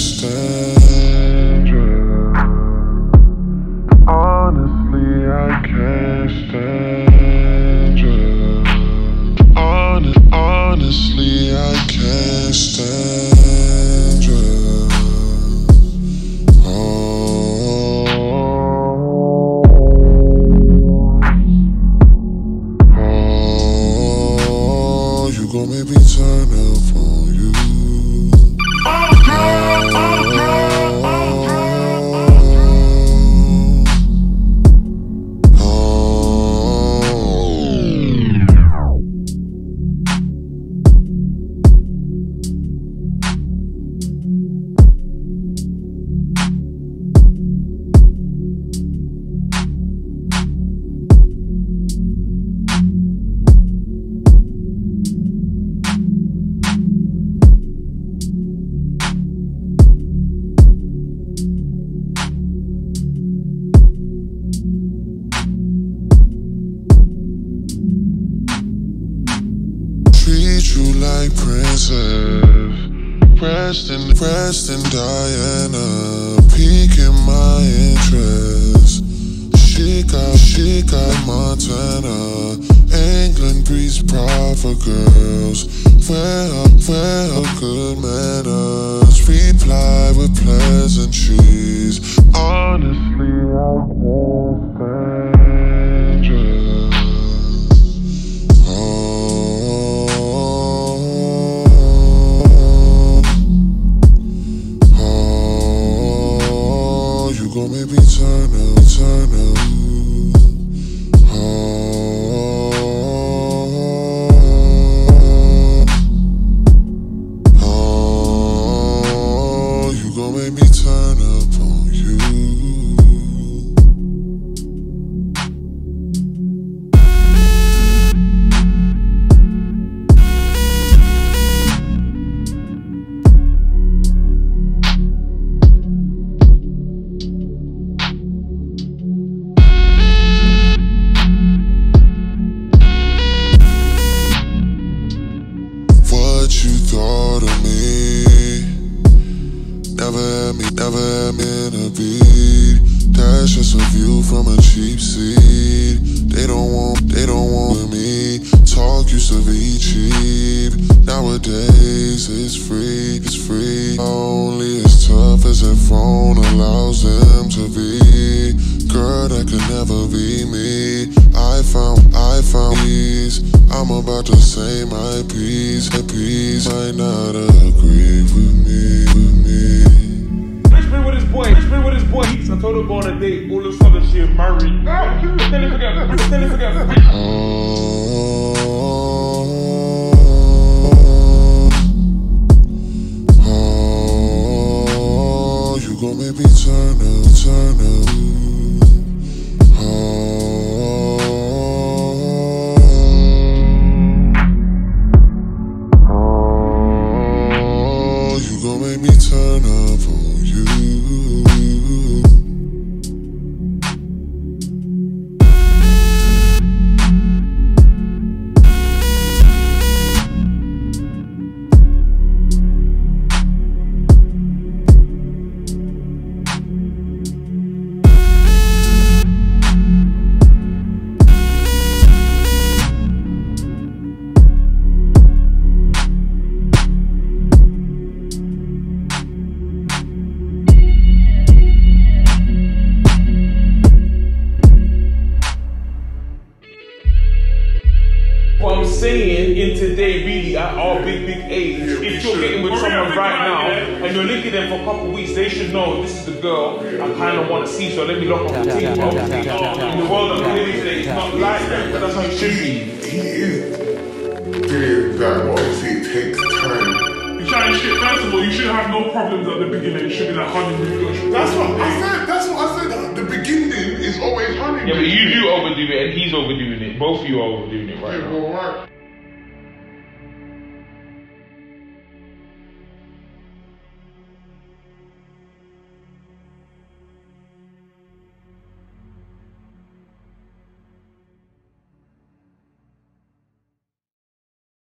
stand you. Honestly, I can't stand you. Hon- honestly, I can't stand you. Oh, oh, you gon' make me turn up on you. Treat Preston, Preston, Diana. Piquing my interest. She got, she got Montana. England breeds proper girls. Well, well, gon' make me turn up on you. What you thought of me? Me, never in a beat. That's just a view from a cheap seat. They don't want, they don't want me. Talk used to be cheap. Nowadays it's free, it's free. Only as tough as that phone allows them to be. Girl, that could never be me. I found, I found peace. I'm about to say my piece, a piece. Might not agree with me, with me. Boy. Rich been with his boy. I told her on a date. All forget. Then he forget. Oh, you gon' make me turn up, turn up. Saying in today, really, at our big, big age, if you're getting with someone right now and you're linking them for a couple of weeks, they should know this is the girl I kind of want to see, so let me lock up the team. Obviously, in the world of living today, it's not like that, but that's how it should be. he is getting that, but obviously it takes time. You try and shit. First of all, you shouldn't have no problems at the beginning. It should be like honeymoon. That's what I said. That's what I said. at The beginning is always honeymoon. Yeah, but you do overdo it and he's overdoing it. Both of you are overdoing it right Yeah, now. well, right.